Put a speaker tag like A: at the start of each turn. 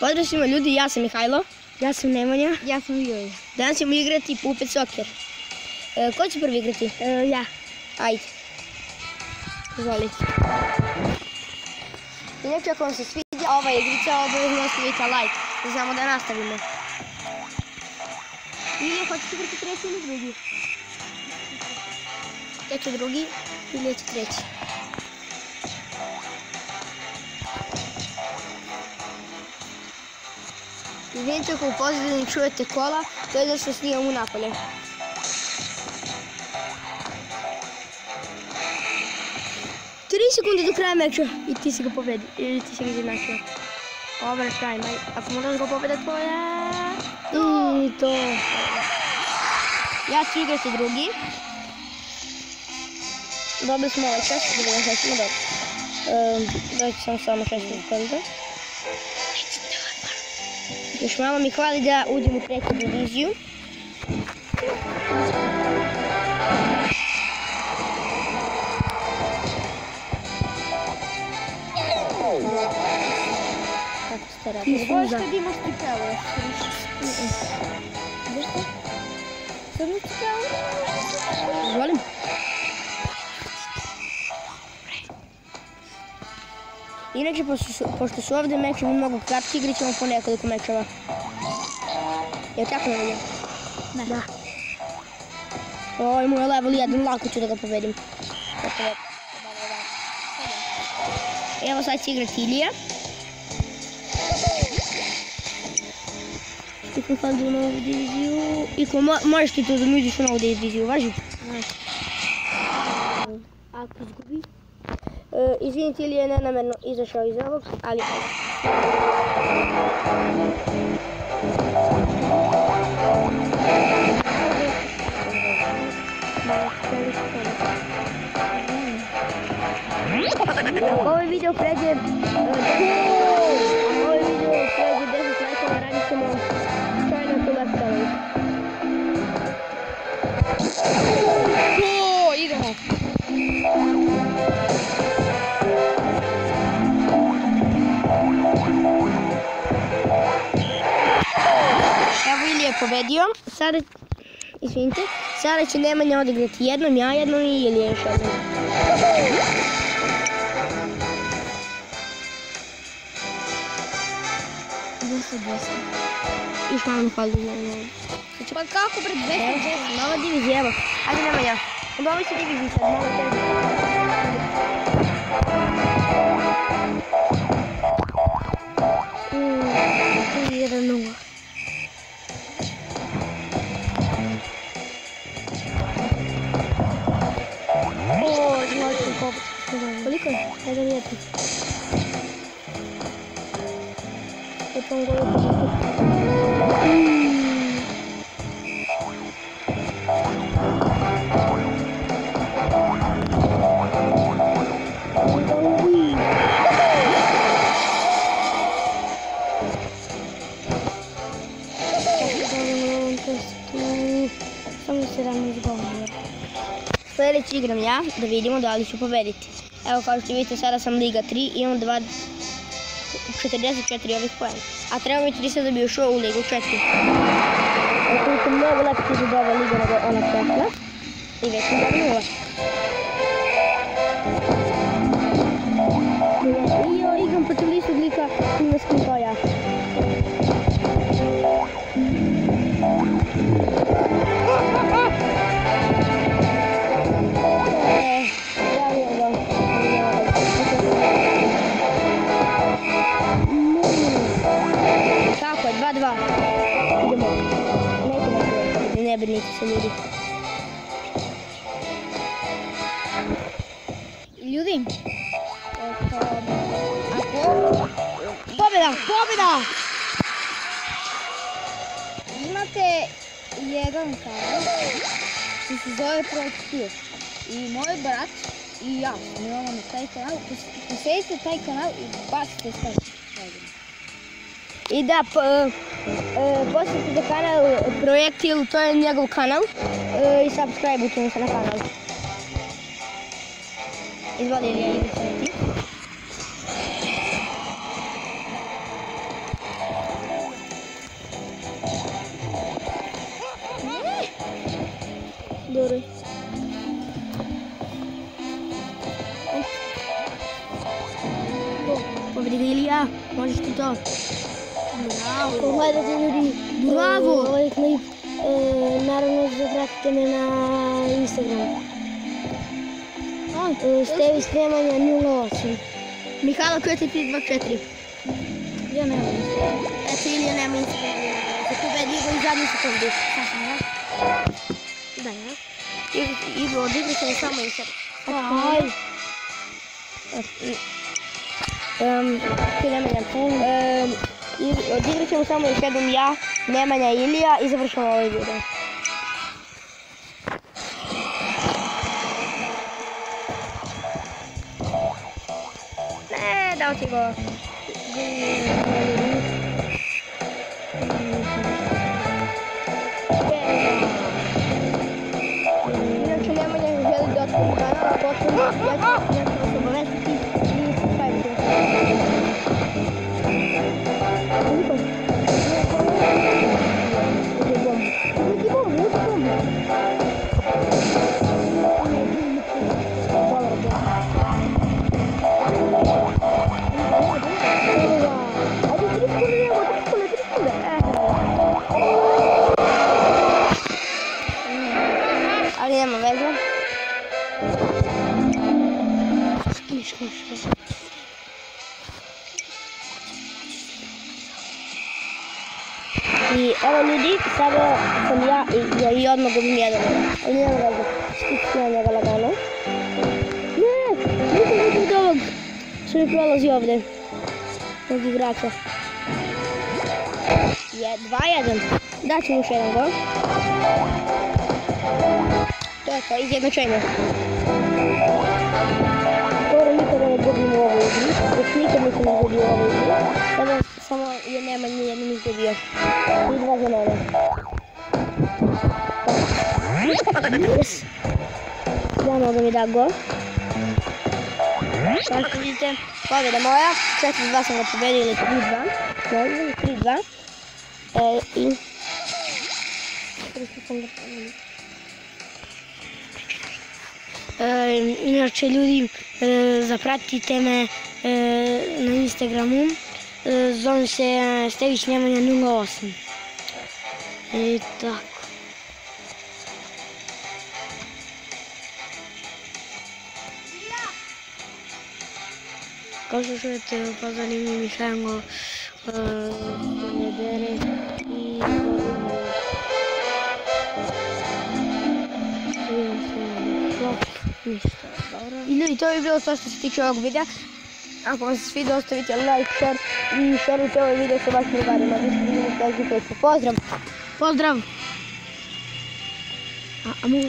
A: Pozdrav svima ljudi, ja sam Mihajlo. Ja sam Nemanja.
B: Ja sam Joj.
A: Danas ćemo igrati Puppet Soccer. E, ko će prvi igrati?
B: E, ja.
A: Ajde. Izvolite. Inače, ako vam se sviđa ova igrica, obavezno ostavite like. Da znamo da nastavimo. Ili hoćete igrati treći ili drugi? Ja ću drugi ili ja ću treći. Izvinite ako u pozadini čujete kola, to je da se snimamo napolje. Tri sekunde do kraja meča i ti si ga pobedi, ili ti si ga izjednačio. Overtime, aj, ako moraš ga pobeda tvoja... I to. Ja ću igrati drugi. Dobili smo ovaj čas, da ga nećemo dobro. Um, Dajte sam samo 6 sekunde. Još malo mi hvali da uđem u treću diviziju. Kako ste radili?
B: Možeš kad imaš cipelu još
A: Inače, pošto su, pošto su ovdje mečevi mnogo kratki, igrat ćemo po nekoliko mečeva. Je li tako ne
B: Ne.
A: Da. Ovo je moj level 1, lako ću da ga povedim. Gotovo. Evo sad će igrati Ilija. Iko sad u novu diviziju. Iko, mo- možeš ti tu da mi uđeš u novu diviziju, važi? Ako izgubi. Е, извините ли е не намерно и защо изявах, али...
B: Такое видео
A: преди... Е, je pobedio. Sada, izvinite, sada će Nemanja odigrati jednom, ja jednom i Ilija još jednom.
B: I što
A: Još malo na ovo.
B: Pa kako pred 210?
A: Nova divizija, evo. Ajde Nemanja. Od ovoj se divizija, sad, malo tebi. Mm,
B: 1-0.
A: Koliko je? Jedan jedan. Po tom golu Da vidimo da li ću pobediti. Evo kao što vidite, sada sam Liga 3, imam dva, 44 ovih pojena. A treba mi 30 da bi ušao u Ligu 4. Ukoliko mnogo lepši za ova liga nego ona prošla. I već sam da brinite se ljudi.
B: Ljudi, ako
A: Pobjeda, pobjeda!
B: imate jedan kanal koji se zove Projekt i moj brat i ja imamo na taj kanal, pos- posjetite taj kanal i bacite sve.
A: I da, p- e, E, posjetite kanal Projektil, to je njegov kanal e, i subscribe se na kanal. Izvadi li je ti? Dobro. Povrijedili ja, možeš ti to. Bravo.
C: Pogledajte ljudi.
A: Bravo.
C: Ovaj klip. E, naravno zapratite me na Instagramu. E, Stevi Spremanja 08.
A: Mihajlo Kvetli 324.
B: Ja nemam.
A: Eto Ilija nema Instagram. Za pobedi ga u zadnju sekundu. Sasvim, ja? Da, ja. I- Ivo, odigri se samo i sad.
C: Aj.
A: Um, ti Nemanja. Um, i- odigrat ćemo samo još jednom ja, Nemanja i Ilija i završamo ovaj video. Ne, dao ti go. Inače, Nemanja želi da otvori kanal, ako otvori, ja ću, Evo ljudi, sada sam ja i, ja i odmah gubim jedan. Ali nema veze. Škiš ja njega lagano. Ne, nisam vidio od ovog što mi prolazi ovde. Od igrača. Je, dva jedan. Daću mu još jedan gol. To je to, izjednačenje. Skoro nikada ne gubim u ovoj igri. Još nikad nisam izgubio u. Samo, samo je nema ni jednom izgubio. I dva za mene. Yes. Da mi da gol. Kao što vidite, pobjeda moja. 4-2 sam ga pobedio ili 3-2. Ne znam, 3-2. E, I... E, inače ljudi, e, zapratite me e, na Instagramu. E, zovem se Stević Nemanja 08. I tako. Kao što čujete, pozvali mi Mihajlo e, Konjedere i I ljudi, to je bilo to što se tiče ovog videa. Ako vam se svidio, ostavite like, share i šerujte ovaj video sa vašim drugarima. Vi ste Pozdrav! Pozdrav! A, mogu